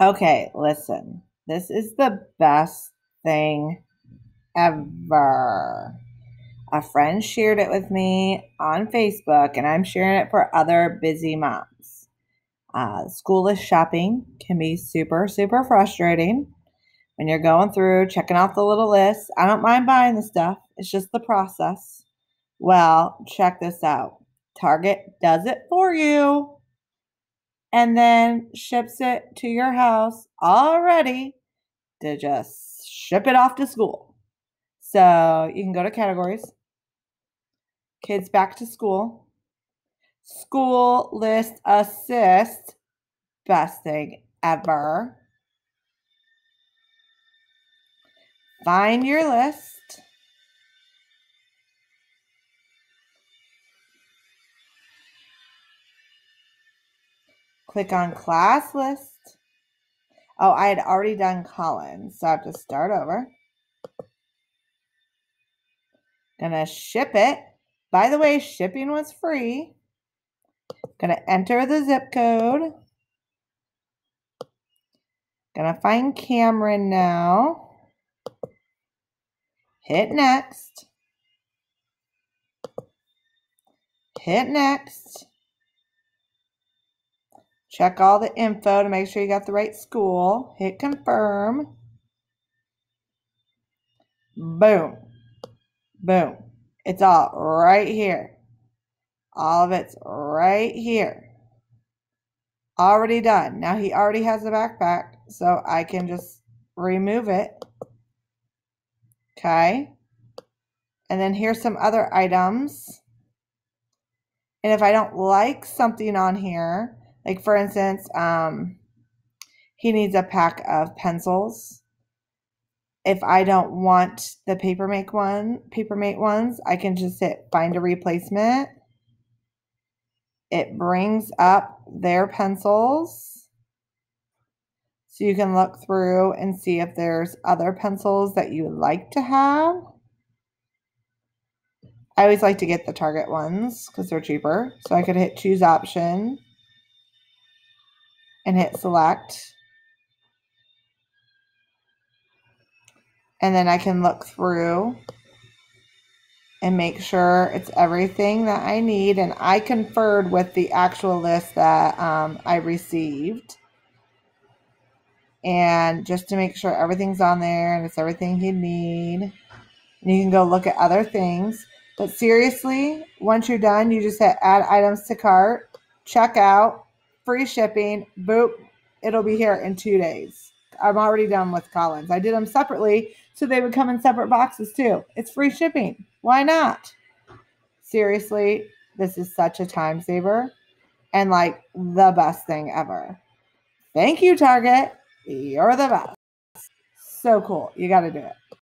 Okay, listen. This is the best thing ever. A friend shared it with me on Facebook, and I'm sharing it for other busy moms. Uh, school shopping can be super, super frustrating when you're going through checking off the little list. I don't mind buying the stuff, it's just the process. Well, check this out Target does it for you and then ships it to your house already to just ship it off to school. So you can go to categories, kids back to school, school list assist, best thing ever. Find your list. Click on class list. Oh, I had already done Collins, so I have to start over. Gonna ship it. By the way, shipping was free. Gonna enter the zip code. Gonna find Cameron now. Hit next. Hit next. Check all the info to make sure you got the right school. Hit confirm. Boom. Boom. It's all right here. All of it's right here. Already done. Now he already has the backpack, so I can just remove it. Okay. And then here's some other items. And if I don't like something on here, like for instance, um, he needs a pack of pencils. If I don't want the Papermate one, Papermate ones, I can just hit find a replacement. It brings up their pencils. So you can look through and see if there's other pencils that you would like to have. I always like to get the Target ones because they're cheaper. So I could hit choose option and hit select. And then I can look through and make sure it's everything that I need. And I conferred with the actual list that um, I received. And just to make sure everything's on there and it's everything you need. And you can go look at other things. But seriously, once you're done, you just hit add items to cart, check out, free shipping. Boop. It'll be here in two days. I'm already done with Collins. I did them separately so they would come in separate boxes too. It's free shipping. Why not? Seriously, this is such a time saver and like the best thing ever. Thank you, Target. You're the best. So cool. You got to do it.